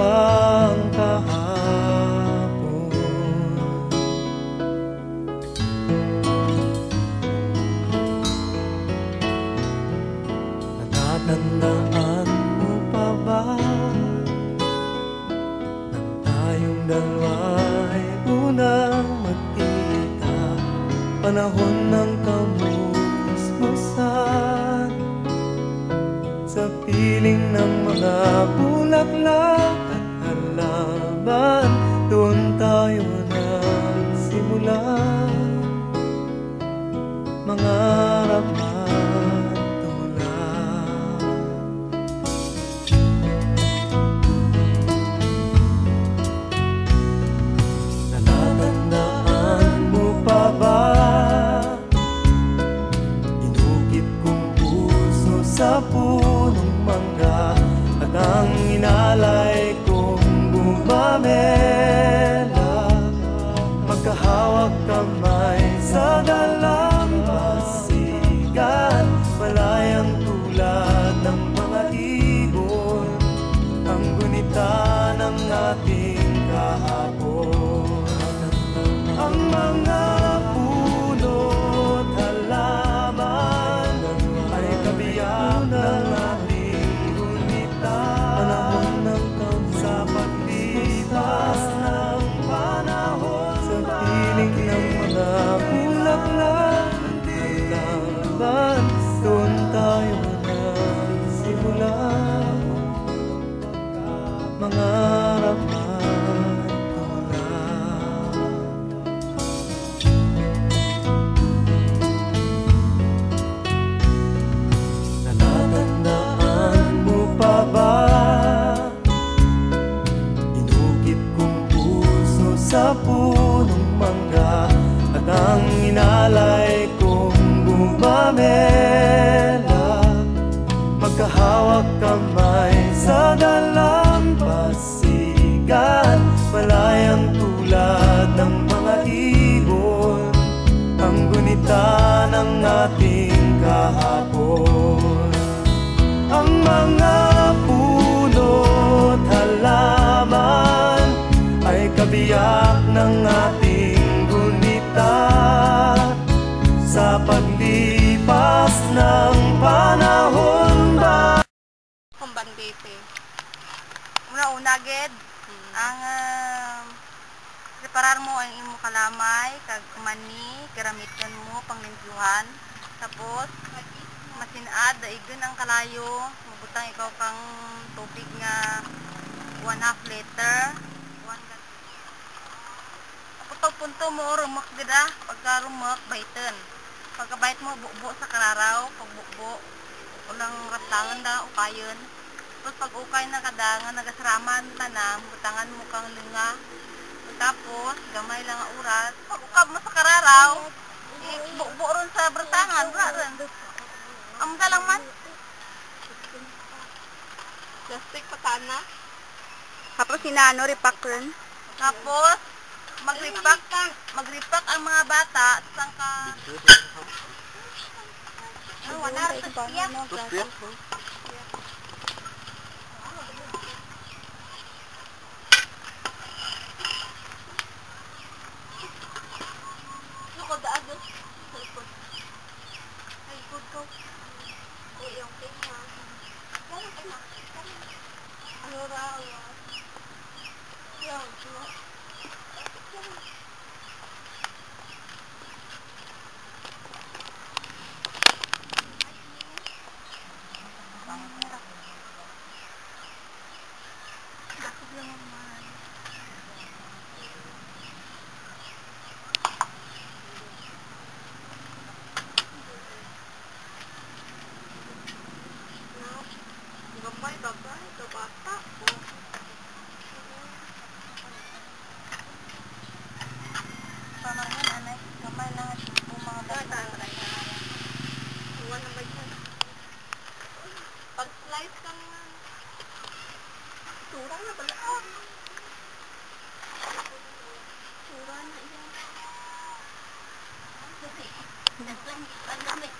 above. Sa piling ng mga bulaklak at halaman Doon tayo nagsimula. Mangarap ating kahapon Ang mga puno't halaman Ay kabiyak ng ating gunita Sa paglipas ng panahon ba Kumbang BP. Una-una, ged, ang uh, preparar mo ang imo kalamay, kag mani, gamiton mo, panglimpyuhan. Tapos, masinad, daigon ang kalayo, mabutang ikaw kang tubig nga 1 half liter. One gal- Tapos pagpunto mo, rumak gida, pagka rumak, baitan. Pagkabait mo, bukbo sa kararaw, pag bukbo, ulang raptangan da, ukayon. Tapos pag ukay na kada nga nagasraman tanam, butangan mo kang linga. Tapos, gamay lang ang oras. Pag ukab mo sa kararaw, ibukbo ron sa bertangan, wala rin. Ang lang man. Plastic patana. Tapos sinano, ripak rin. Tapos, magripak, magripak ang mga bata, sangka... Ano, wala sa siya. Ako bapak atau bapak.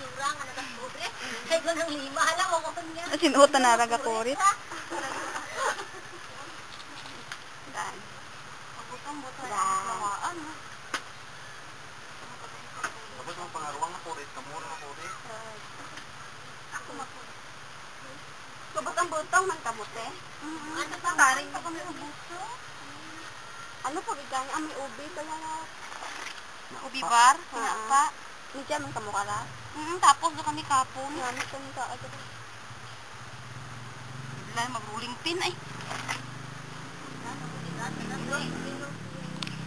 kura nga nagakure. Kay ko nang lima ala ko ko niya. Sinuot na raga kurit. Dan. Pagutang buto na kawaan. Dapat mo pangaruang na kurit, kamura kurit. Ako makurit. Kabutang-butang man mm-hmm. kabut. Ano pa karing pa kami ubuso? Ano po bigay ang may ubi kaya na ubi bar? Ano pa? Pinapa. Medyo man kamukara. Mm, tapos do kami kapon. Ngani ko nito agad. Wala mag-rolling pin ay.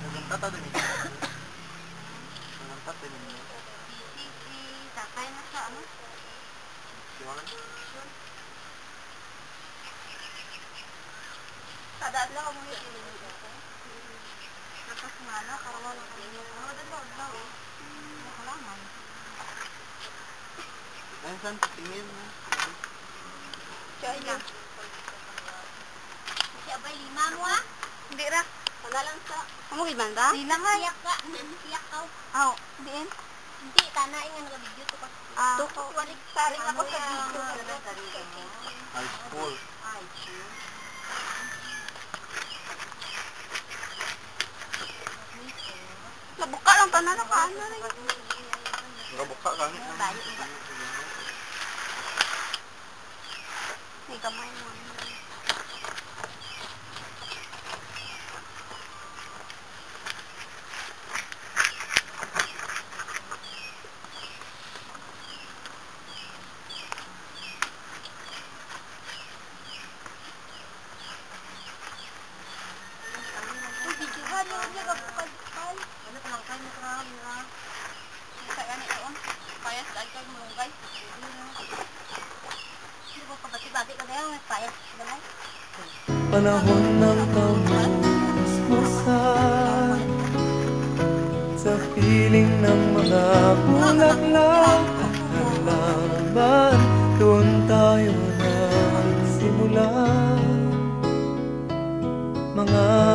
Ang tata din ito. Ang tata din ito. Si si tatay na sa ano? Siwangan? Kada adlaw mo yung ililin ko. Tapos nga na, karawa lang kami. Ano adlaw adlaw eh. Nakalaman. Ayun saan, tingin mo. Siya abay lima mo ah? Hindi ra. Wala lang sa. Amo gid banda? Di lang ay. Siyak ka, siyak ka. Aw, diin. Hindi tanay nga nga video to pa. Ah. To walik sari ako sa video. High school. Nabuka lang tanan ka ano rin. Gabuka ka. May kamay mo. Uy, videohan mo niya gabukal. Ano pa lang kayo na nila. Sa gani doon. Payas dahil kayo mulunggay. Hindi ko kabati-bati ka dahil may payas. Dalay. Panahon ng kamusmusan Sa piling ng mga bulaklak Halaman Doon tayo nagsimula. Mangarap